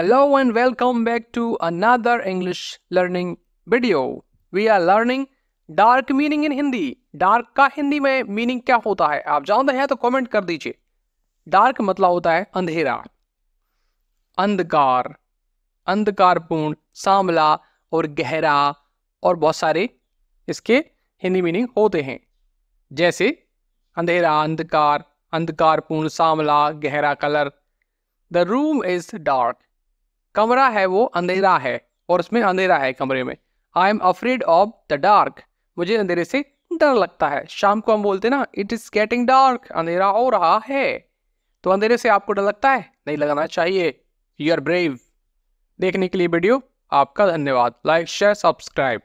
Hello and welcome back to another English learning video. We are learning dark meaning in Hindi. Dark का हिंदी में meaning क्या होता है? आप जानते हैं तो कमेंट कर दीजिए। डार्क मतलब होता है अंधेरा। अंधकार। अंधकारपूर्ण सांवला और गहरा और बहुत सारे इसके हिंदी मीनिंग होते हैं। जैसे अंधेरा, अंधकार अंधकारपूर्ण सांवला गहरा colour the room is dark कमरा है वो अंधेरा है और उसमें अंधेरा है कमरे में। I am afraid of the dark मुझे अंधेरे से डर लगता है। शाम को हम बोलते ना इट इज़ गेटिंग डार्क अंधेरा हो रहा है। तो अंधेरे से आपको डर लगता है? नहीं लगाना चाहिए। यू आर ब्रेव देखने के लिए वीडियो आपका धन्यवाद। Like share subscribe